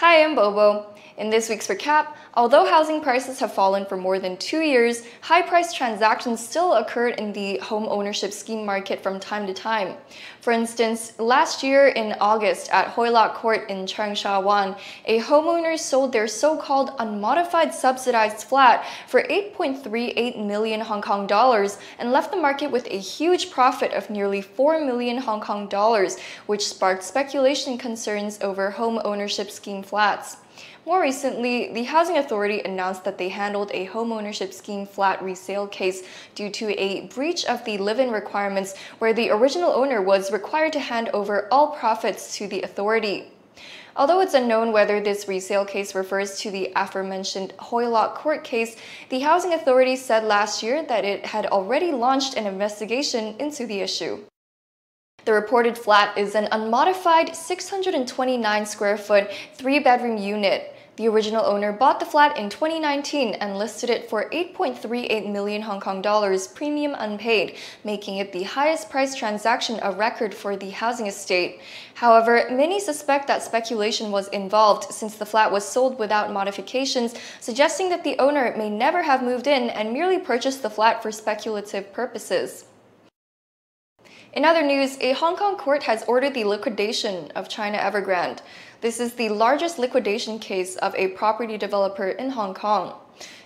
Hi, I'm Bobo. In this week's recap, although housing prices have fallen for more than two years, high price transactions still occurred in the home ownership scheme market from time to time. For instance, last year in August at Hoi Court in Cheung Wan, a homeowner sold their so-called unmodified subsidized flat for 8.38 million Hong Kong dollars and left the market with a huge profit of nearly 4 million Hong Kong dollars, which sparked speculation concerns over home ownership scheme flats. More recently, the Housing Authority announced that they handled a homeownership scheme flat resale case due to a breach of the live-in requirements where the original owner was required to hand over all profits to the authority. Although it's unknown whether this resale case refers to the aforementioned Hoi Lok court case, the Housing Authority said last year that it had already launched an investigation into the issue. The reported flat is an unmodified 629 square foot, three bedroom unit. The original owner bought the flat in 2019 and listed it for 8.38 million Hong Kong dollars premium unpaid, making it the highest price transaction of record for the housing estate. However, many suspect that speculation was involved since the flat was sold without modifications, suggesting that the owner may never have moved in and merely purchased the flat for speculative purposes. In other news, a Hong Kong court has ordered the liquidation of China Evergrande. This is the largest liquidation case of a property developer in Hong Kong.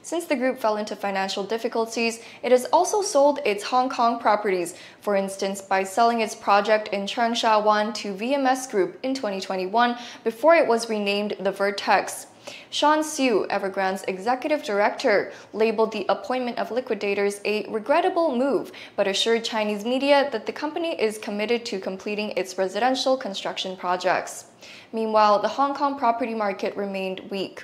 Since the group fell into financial difficulties, it has also sold its Hong Kong properties, for instance by selling its project in Changsha Sha Wan to VMS Group in 2021 before it was renamed the Vertex. Shawn Siu, Evergrande's executive director, labeled the appointment of liquidators a regrettable move, but assured Chinese media that the company is committed to completing its residential construction projects. Meanwhile, the Hong Kong property market remained weak.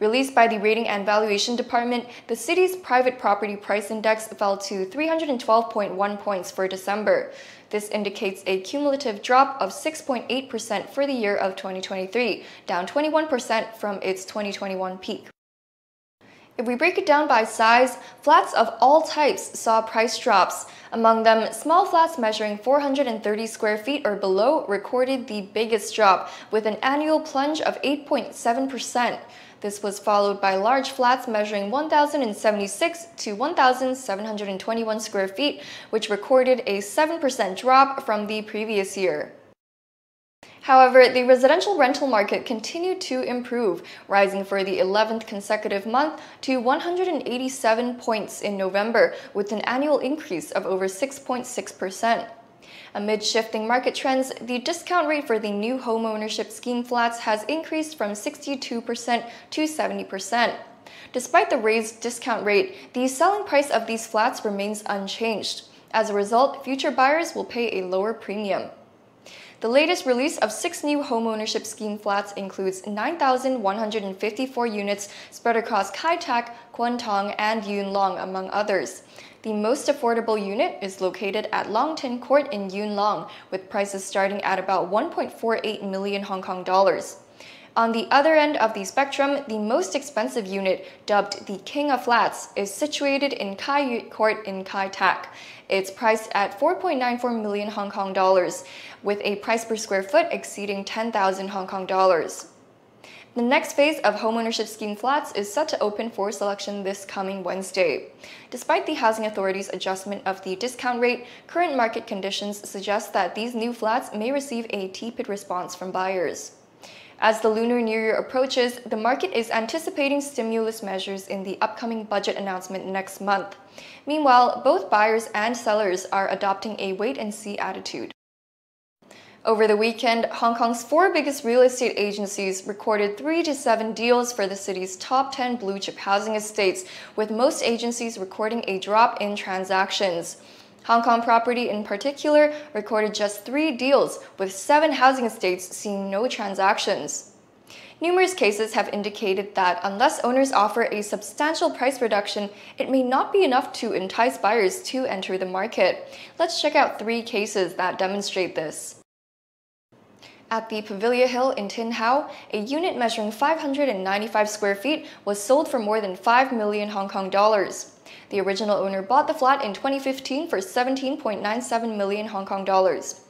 Released by the Rating and Valuation Department, the city's private property price index fell to 312.1 points for December. This indicates a cumulative drop of 6.8% for the year of 2023, down 21% from its 2021 peak. If we break it down by size, flats of all types saw price drops. Among them, small flats measuring 430 square feet or below recorded the biggest drop, with an annual plunge of 8.7%. This was followed by large flats measuring 1,076 to 1,721 square feet, which recorded a 7% drop from the previous year. However, the residential rental market continued to improve, rising for the 11th consecutive month to 187 points in November, with an annual increase of over 6.6%. Amid shifting market trends, the discount rate for the new homeownership scheme flats has increased from 62% to 70%. Despite the raised discount rate, the selling price of these flats remains unchanged. As a result, future buyers will pay a lower premium. The latest release of six new homeownership scheme flats includes 9,154 units spread across Kai Tak, Kwun Tong, and Yuen Long, among others. The most affordable unit is located at Long Tin Court in Yuen Long, with prices starting at about 1.48 million Hong Kong dollars. On the other end of the spectrum, the most expensive unit, dubbed the King of Flats, is situated in Kai Court in Kai Tak. It's priced at 4.94 million Hong Kong dollars, with a price per square foot exceeding 10,000 Hong Kong dollars. The next phase of homeownership scheme flats is set to open for selection this coming Wednesday. Despite the Housing Authority's adjustment of the discount rate, current market conditions suggest that these new flats may receive a tepid response from buyers. As the Lunar New Year approaches, the market is anticipating stimulus measures in the upcoming budget announcement next month. Meanwhile, both buyers and sellers are adopting a wait-and-see attitude. Over the weekend, Hong Kong's four biggest real estate agencies recorded 3 to 7 deals for the city's top 10 blue chip housing estates, with most agencies recording a drop in transactions. Hong Kong Property in particular recorded just three deals, with seven housing estates seeing no transactions. Numerous cases have indicated that unless owners offer a substantial price reduction, it may not be enough to entice buyers to enter the market. Let's check out three cases that demonstrate this. At the Pavilia Hill in Tin Hau, a unit measuring 595 square feet was sold for more than 5 million Hong Kong dollars. The original owner bought the flat in 2015 for 17.97 million Hong Kong dollars.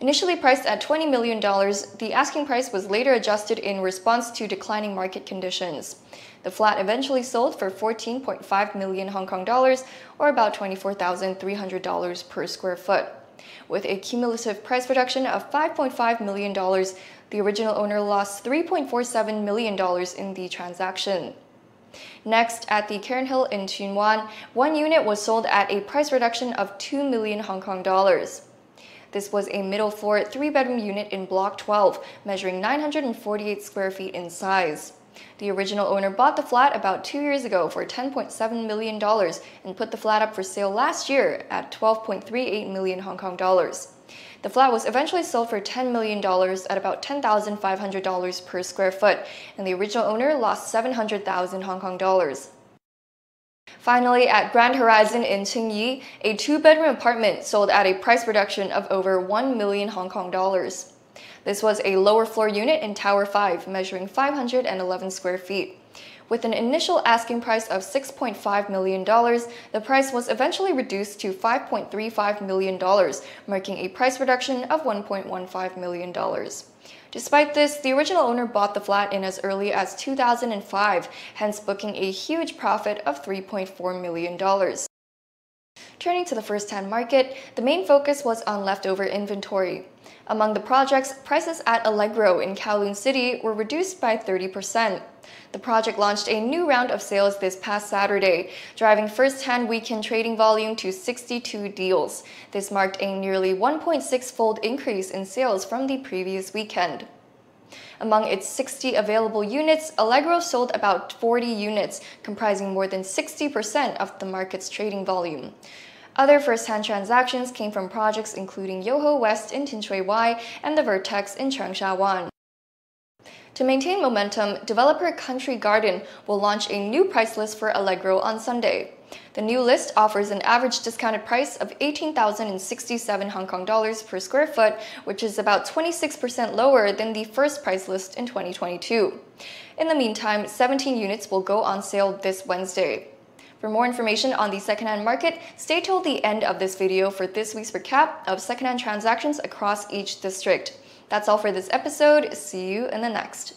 Initially priced at $20 million, the asking price was later adjusted in response to declining market conditions. The flat eventually sold for 14.5 million Hong Kong dollars or about $24,300 per square foot. With a cumulative price reduction of $5.5 million, the original owner lost $3.47 million in the transaction. Next, at the Cairn Hill in Tsuen Wan, one unit was sold at a price reduction of 2 million Hong Kong dollars. This was a middle floor three bedroom unit in Block 12, measuring 948 square feet in size. The original owner bought the flat about two years ago for $10.7 million and put the flat up for sale last year at 12.38 million Hong Kong dollars. The flat was eventually sold for $10 million at about $10,500 per square foot, and the original owner lost 700,000 Hong Kong dollars. Finally, at Grand Horizon in Tsing a two-bedroom apartment sold at a price reduction of over 1 million Hong Kong dollars. This was a lower floor unit in Tower 5, measuring 511 square feet. With an initial asking price of $6.5 million, the price was eventually reduced to $5.35 million, marking a price reduction of $1.15 million. Despite this, the original owner bought the flat in as early as 2005, hence booking a huge profit of $3.4 million. Turning to the first-hand market, the main focus was on leftover inventory. Among the projects, prices at Allegro in Kowloon City were reduced by 30%. The project launched a new round of sales this past Saturday, driving first-hand weekend trading volume to 62 deals. This marked a nearly 1.6-fold increase in sales from the previous weekend. Among its 60 available units, Allegro sold about 40 units, comprising more than 60% of the market's trading volume. Other first-hand transactions came from projects including Yoho West in Tin Shui Wai and the Vertex in Cheung Sha Wan. To maintain momentum, developer Country Garden will launch a new price list for Allegro on Sunday. The new list offers an average discounted price of 18,067 Hong Kong dollars per square foot, which is about 26% lower than the first price list in 2022. In the meantime, 17 units will go on sale this Wednesday. For more information on the secondhand market, stay till the end of this video for this week's recap of secondhand transactions across each district. That's all for this episode. See you in the next.